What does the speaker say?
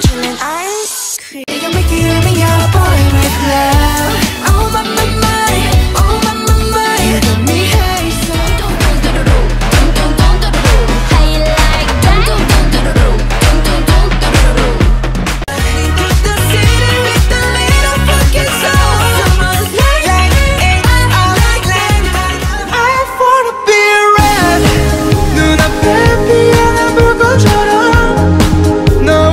chilling. I